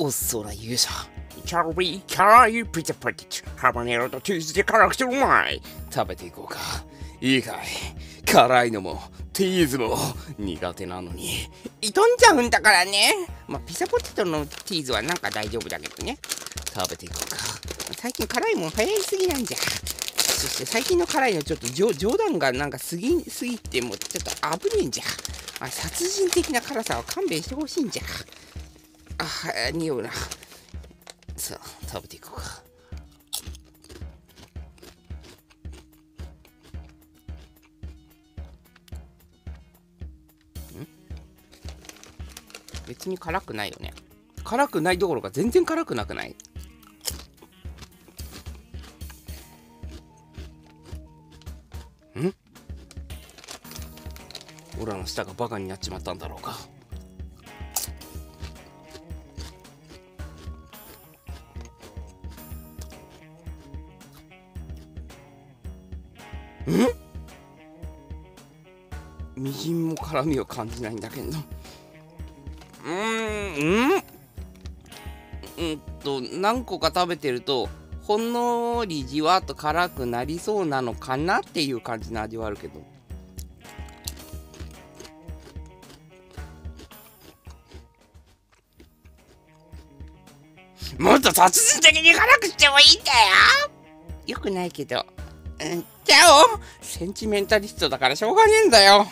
お空勇者キャロビーキャライピザポテチハバネロとチーズで辛くてうまい食べていこうか。いいかい辛いのもチーズも苦手なのに。挑んじゃうんだからね。まあピザポテトのチーズはなんか大丈夫だけどね。食べていこうか。最近辛いもん流行りすぎなんじゃ。そして最近の辛いのちょっと冗談がなんか過ぎすぎてもちょっと危ねえんじゃ。あ殺人的な辛さは勘弁してほしいんじゃあ匂うな。さあ食べていこうか。別に辛くないよね。辛くないどころか全然辛くなくない？ん？オラの舌がバカになっちまったんだろうか。みじんも辛みを感じないんだけど。うん。うん。うんと何個か食べてるとほんのりじわっと辛くなりそうなのかなっていう感じの味はあるけど。もっと殺人的に辛くしてもいいんだよ。よくないけど。ん、ちゃおセンチメンタリストだからしょうがねえんだよ。